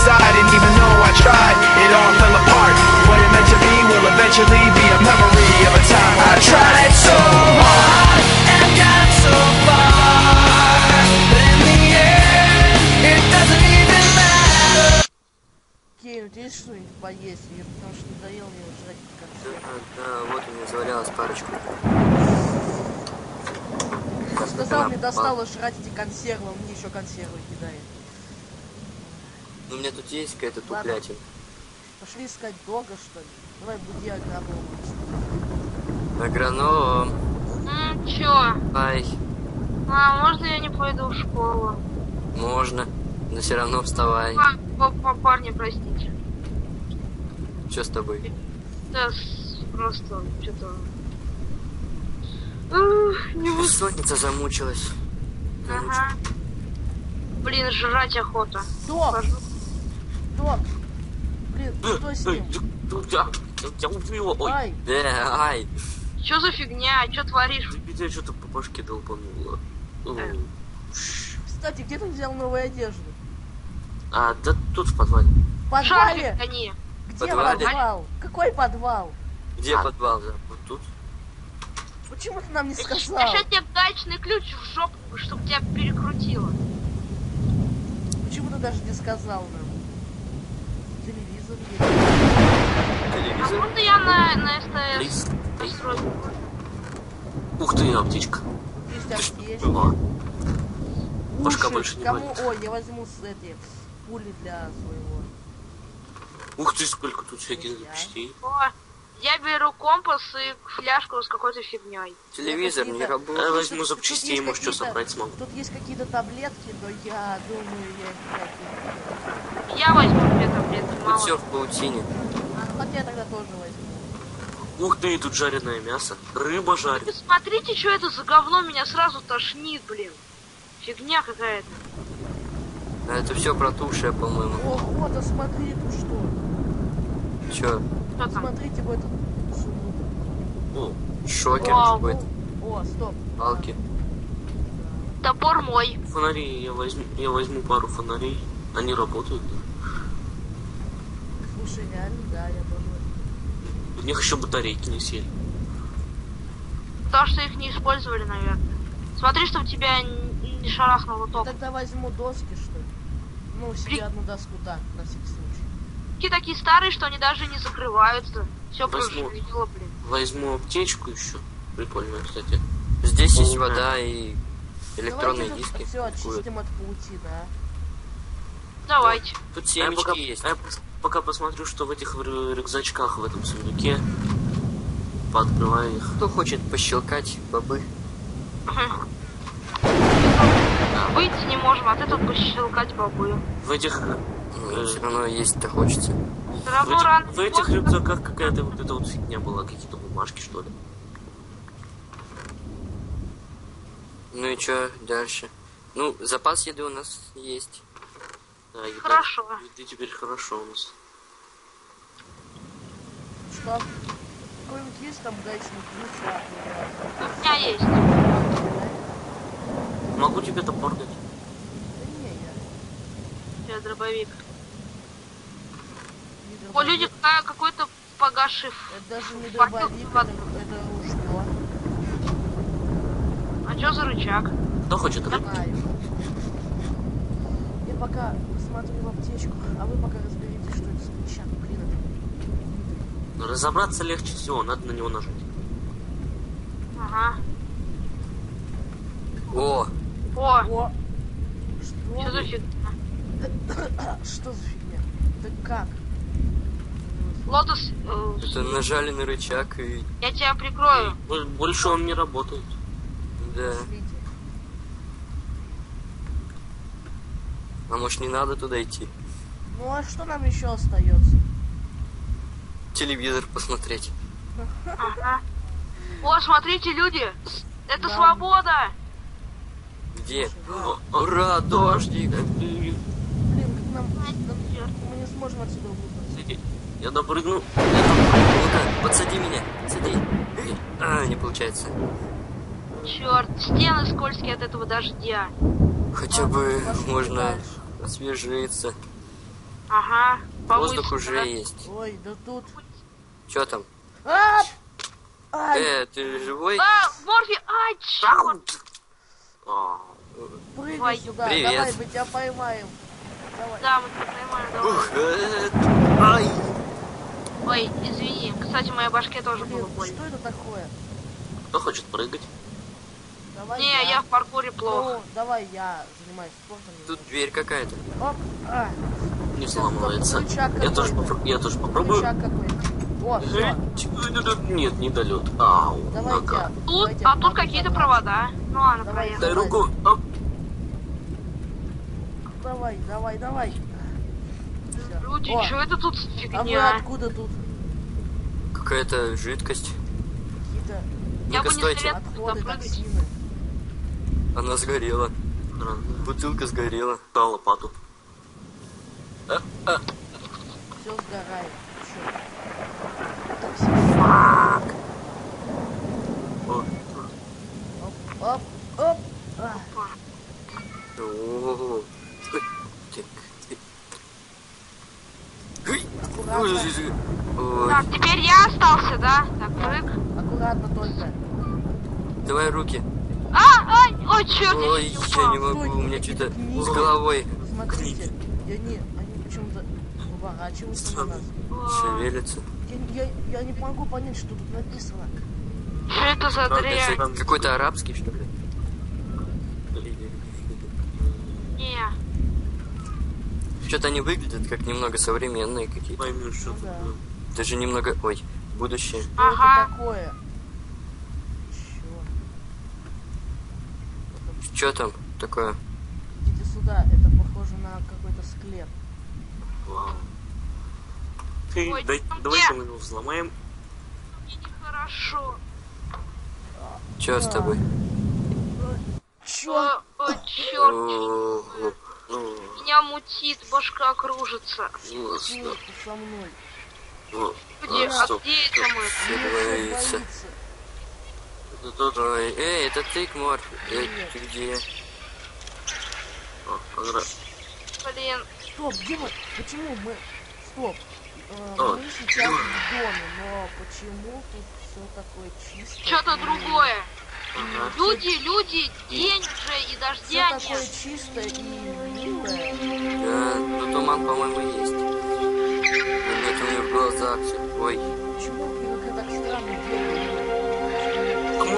inside, and even though I tried, it all fell apart. What it meant to be will eventually be a memory of a time I tried so hard and got so far. But in the end, it doesn't even matter. Кей, у тебя есть что-нибудь поесть? Я потому что надоел мне жрать консервы. Да, да, вот у меня завалялась парочка. Сказал, мне достало жрать эти консервы, он мне еще консервы кидает. Ну, у меня тут есть какая-то Ладно. туплятина. Пошли искать дога, что ли? Давай буди агроном. Агроном. М, чё? Ай, А, можно я не пойду в школу? можно. Но все равно вставай. А, парни, простите. Что с тобой? Да, просто что-то... Не. Бессонница замучилась. Ага. Блин, жрать охота. Дог! Хожу. Дог! Блин, что с ним? Я, я убью его. Ой, Ай, Да, ай. Чё за фигня? Чё творишь? тебя что-то по башке долбануло. Э. кстати, где ты взял новую одежду? А, да тут в подвале. В подвале? Шарфик. Где подвале? подвал? Какой подвал? Где А. подвал? Да, вот тут. Почему ты нам не Я сказал? сейчас тебе дачный ключ в жопу, чтобы тебя перекрутило. Почему ты даже не сказал нам? Телевизор есть. А Телевизор. можно я на, на СТС Лист. построю? Ух ты, аптечка. Есть аптечки. О, Башка Уши. больше не Кому? болит. Ой, я возьму с эти пули для своего. Ух ты, сколько тут всяких запчастей. О, я беру компас и фляжку с какой-то фигней. Телевизор не какие-то- Я работает. возьму Тут- запчастей, тут может, что собрать смогу. Тут есть какие-то таблетки, но я думаю, я их. Я возьму две таблетки, Тут мало. все в паутине. А, Хотя я тогда тоже возьму. Ух ты, тут жареное мясо. Рыба жарит. Вы смотрите, что это за говно, меня сразу тошнит, блин. Фигня какая-то. А это все протухшее, по-моему. О, вот, а смотри, тут что? Че? Что там? Смотрите в этот сундук. О, Шокер какой-то. О, стоп. Палки. Топор мой. фонари, я возьму, я возьму пару фонарей. Они работают. Слушай, реально, да, я тоже. У них еще батарейки не сели. Потому что их не использовали, наверное. Смотри, чтобы тебя не шарахнуло ток. тогда возьму доски, что ли? Ну, себе При- одну доску, да, на всякий случай. Такие такие старые, что они даже не закрываются. Все Возьму. проживело, блин. Возьму аптечку еще. Прикольно, кстати. Здесь есть О, вода и электронные Давайте диски. все очистим от паутины, а. Давайте. Тут А я пока, семечки есть. а я пока посмотрю, что в этих рю- рюкзачках в этом сундуке. Пооткрываю их. Кто хочет пощелкать бобы? Выйти не можем, а ты тут пощелкать бобы. В этих, Ну, все равно есть-то хочется. Все в равно рано в этих рюкзаках какая-то вот эта вот фигня была, какие-то бумажки, что ли. Ну и что дальше? Ну, запас еды у нас есть. Да, еда, Хорошо. еды теперь хорошо у нас. Что? Какой-нибудь есть там а, У меня есть. Могу тебе топор дать? Да не, я. Я дробовик. не О, дробовик. люди, какая- какой-то погасший ф- Это даже не дробовик, это, это ружье. А что за рычаг? Кто хочет рыбу? Я пока смотрю в аптечку, а вы пока разберитесь, что это за. Блин, это Но разобраться легче всего, надо на него нажать. Ага. О, О, О! что за Что? фигня? Что за фигня? Это как? Лотос, э, это нажали на рычаг и... я тебя прикрою. Бо- Больше он не работает. Да. Пошлите. А может не надо туда идти? Ну а что нам еще остается? Телевизор посмотреть. Ага. О, смотрите, люди! Это Да. свобода! Где? Ура, дождик! Блин, как нам... Мы не сможем отсюда выбраться. Я допрыгну. Ну-ка, подсади меня, подсади. А, не получается. Черт, стены скользкие от этого дождя. Хотя бы Пошли можно дальше. Освежиться. Ага. Воздух помыться, уже да? есть. Ой, да тут... Чё там? А! Ай, Э, ты живой? А, Морфи, ай, черт! А, прыгай сюда. Привет. Давай, мы тебя поймаем. Давай. Да, мы тут поймали, давай. Ух, э, ай! Ой, извини. Кстати, в моей башке тоже Блин, было больно. что это такое? кто хочет прыгать? Давай Не, я в паркуре плохо. Ну, давай я занимаюсь спортом. Тут дверь какая-то. Оп, а, Не сломывается. рычаг Я тоже, попро- я тоже попробую. О, все. Нет, не долет. Ау, Давай нога. я. Тут, я а тут какие-то провода. Ну ладно, Давай. проехали. Дай руку. Оп. Давай, давай, давай. Люди, О, что это тут за а вы фигня? откуда тут? Какая-то жидкость. Какие-то Я бы не стойте. отходы, токсины. Она сгорела. Бутылка сгорела. Да, лопату. Все сгорает. Чё? Токсины. О, Оп, оп, оп. А, О. Так, теперь я остался, да? Так, прыг. аккуратно только. Давай руки. А, ай, ой, черт, Ой, я я не могу, у меня что-то с головой Смотрите, я не, они почему-то поворачиваются на нас. шевелится. Я, я, я не могу понять, что тут написано. Что это за дрянь? Там- Какой-то арабский, что ли? Не, Что-то они выглядят как немного современные какие-то. Пойми, что Ну тут. да. Даже немного... Ой, будущее. Что Ага. это такое? Чё? Что там такое? Идите сюда, это похоже на какой-то склеп. Вау. Ты, Ой, дай- давай-ка где? мы его взломаем. мне нехорошо. Что с тобой? Чё? О, о, черт, О, Ну, меня мутит, башка кружится. ну, да. Ну, Люди, а, а где это мы? Эй, это ты, Кмор. Э, ты где? О, агра- Блин, Стоп, где мы? Почему мы... Стоп. Э, О, мы сейчас в доме, но почему тут все такое чистое? что-то другое. Ага. Люди, люди, день уже и Все дождя такое нет. чистое и милое. Да, ну туман, по-моему, есть. Но нет у меня в глазах всё. Ой, Почему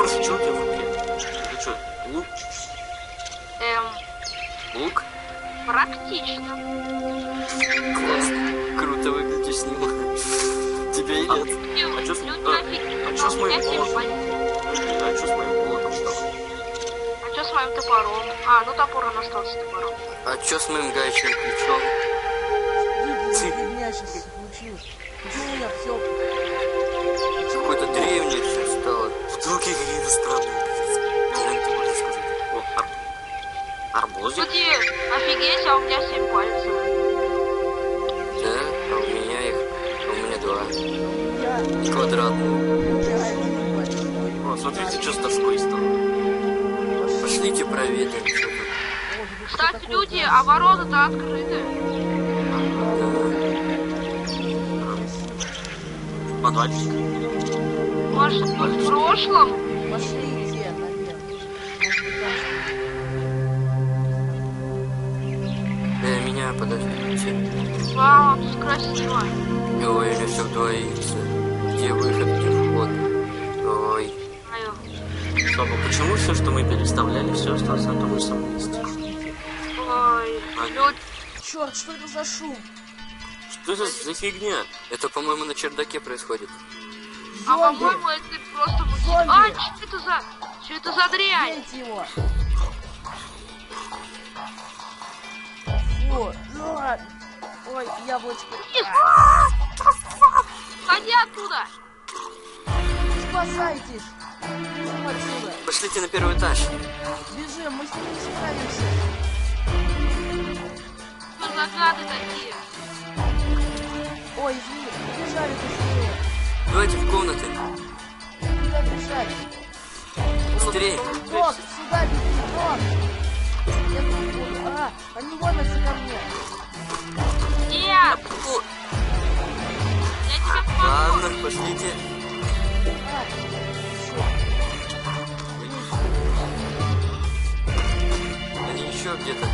А Морф, что у тебя в руке? Это что, лук? Эм, лук? практично. Классно. Круто выглядишь с ним. Тебе А, идет. А чё с- Люди а, а чё с моим Я молотом? А что с моим молотом стало? А что с моим топором? А, ну топор он остался топором. А чё с моим гаечным ключом? Что Ты- фигня сейчас случилась? Почему меня все... Какое-то древнее все стало. Бутылки какие-то странные. О, ар... арбузик. Люди, офигеть, а у меня 7 пальцев. Да, а у меня их... А у меня два. Я... Квадратные. О, смотрите, что с доской стало. Пошлите проверим, что тут. Тут Кстати, люди, а ворота-то открыты. Подвальчик. Может, в прошлом? Может быть, там Э, меня подождите. Вау, тут красиво. Меня все двоится. Где выход, где вход? Ой. Знаю. Стоп, а почему все, что мы переставляли, все осталось на том же самом месте? Ой, люди, Черт, что это за шум? Что это за фигня? Это, по-моему, на чердаке происходит. А по-моему, это просто. Зомби! А, что это за... Что это за дрянь? Бейте его! Фу! а, Ой, яблочко. Ходи оттуда! Спасайтесь. Бежим отсюда. Пошлите на первый этаж. Бежим, мы с ними справимся. Что за гады такие? Ой, извини, быстрее. Давайте в комнаты. Быстрее. Док, сюда беги, док. Я тут буду. А, они ломятся ко мне. Нет! Я тебе помогу! Ладно, пошлите. Они еще где-то.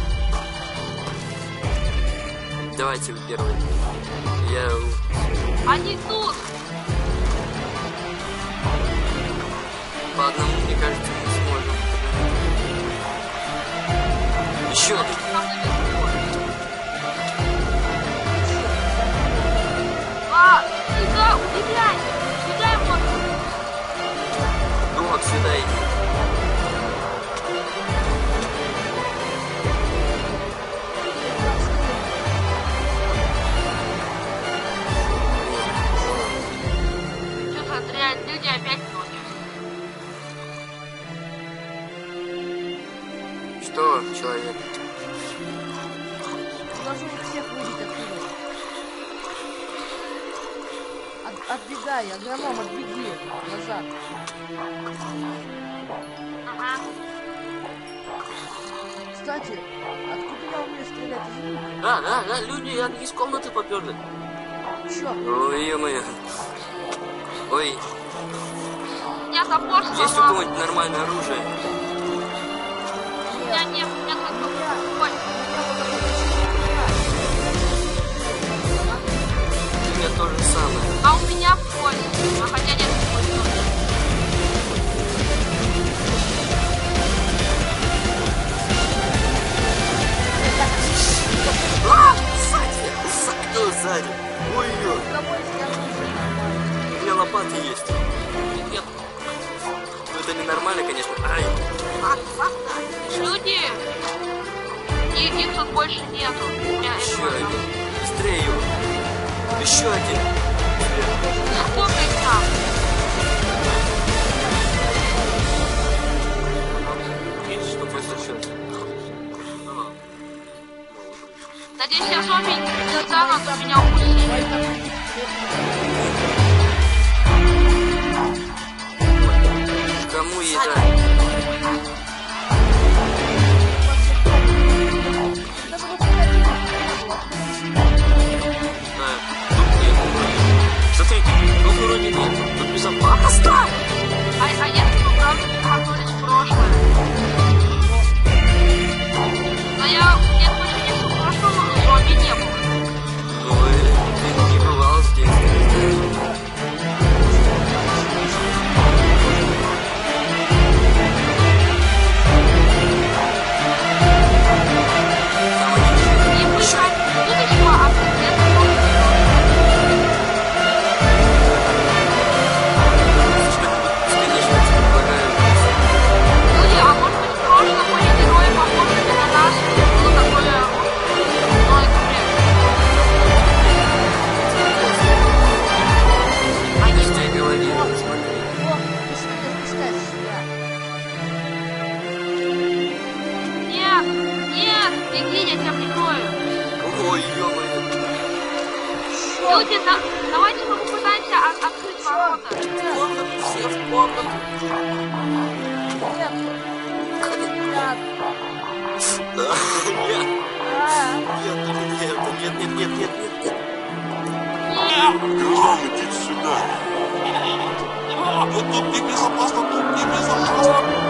Давайте вы первые. Я... у- Они тут! Отбегай, агроном, отбеги назад. Ага. Кстати, откуда я умею стрелять из лука? Да, да, да, люди они из комнаты поперли. Чё? Ой, ё-моё. Ой, У меня топор есть у кого-нибудь нормальное оружие? У меня нет, а меня поезд. А хотя нет, поезд тоже. А, сзади! Сзади! сзади! Ой-ой! У меня лопаты есть. Нет, Ну это ненормально, конечно. Ай! Люди! И их тут больше нету. Еще один. Быстрее его. Еще один. Надеюсь, я зомби не достану, а то меня укусили. Кому еда? Не вроде. Смотрите, тут вроде нет. Тут безопасно. Люди, да, давайте мы попытаемся от- открыть ворота. В комнату, все в комнату. Нет, нет. Нет, А, нет, нет, нет, нет, нет, нет, нет. Гном, иди сюда. Вот тут небезопасно, тут небезопасно.